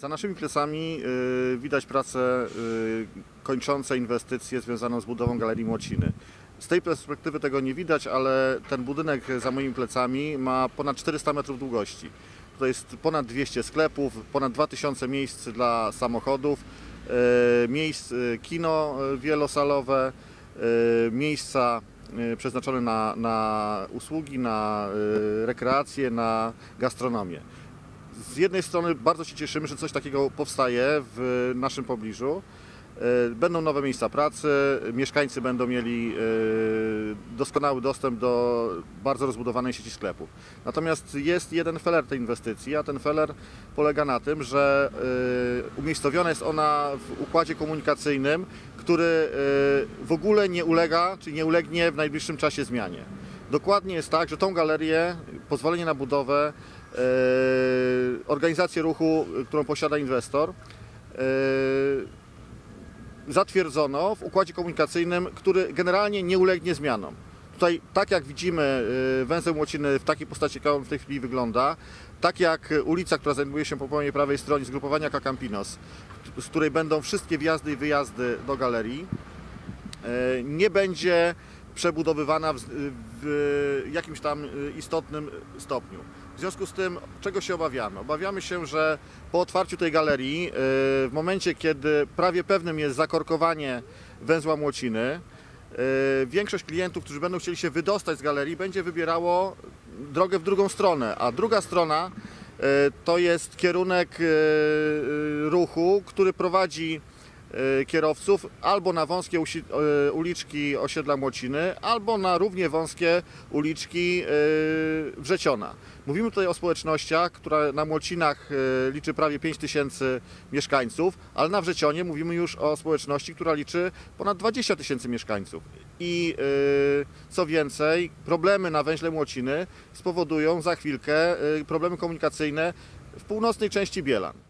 Za naszymi plecami y, widać pracę y, kończące inwestycje związaną z budową Galerii Młociny. Z tej perspektywy tego nie widać, ale ten budynek za moimi plecami ma ponad 400 metrów długości. To jest ponad 200 sklepów, ponad 2000 miejsc dla samochodów, y, miejsc y, kino y, wielosalowe, miejsca przeznaczone na, na usługi, na rekreację, na gastronomię. Z jednej strony bardzo się cieszymy, że coś takiego powstaje w naszym pobliżu. E, Będą nowe miejsca pracy, mieszkańcy będą mieli e, doskonały dostęp do bardzo rozbudowanej sieci sklepów. Natomiast jest jeden feler tej inwestycji, a ten feler polega na tym, że e, umiejscowiona jest ona w układzie komunikacyjnym, który w ogóle nie ulega, czy nie ulegnie w najbliższym czasie zmianie. Dokładnie jest tak, że tą galerię, pozwolenie na budowę, organizację ruchu, którą posiada inwestor, e, zatwierdzono w układzie komunikacyjnym, który generalnie nie ulegnie zmianom. Tutaj, tak jak widzimy, e, węzeł Młociny w takiej postaci, jaka on w tej chwili wygląda, tak jak ulica, która znajduje się po mojej prawej stronie, zgrupowania Kakampinos, z której będą wszystkie wjazdy i wyjazdy do galerii, nie będzie przebudowywana w, w jakimś tam istotnym stopniu. W związku z tym, czego się obawiamy? Obawiamy się, że po otwarciu tej galerii, w momencie, kiedy prawie pewnym jest zakorkowanie węzła Młociny, większość klientów, którzy będą chcieli się wydostać z galerii, będzie wybierało drogę w drugą stronę, a druga strona to jest kierunek ruchu, który prowadzi kierowców albo na wąskie e, uliczki osiedla Młociny, albo na równie wąskie uliczki e, Wrzeciona. Mówimy tutaj o społecznościach, która na Młocinach liczy prawie 5 tysięcy mieszkańców, ale na Wrzecionie mówimy już o społeczności, która liczy ponad 20 tysięcy mieszkańców. I co więcej, problemy na węźle Młociny spowodują za chwilkę problemy komunikacyjne w północnej części Bielan.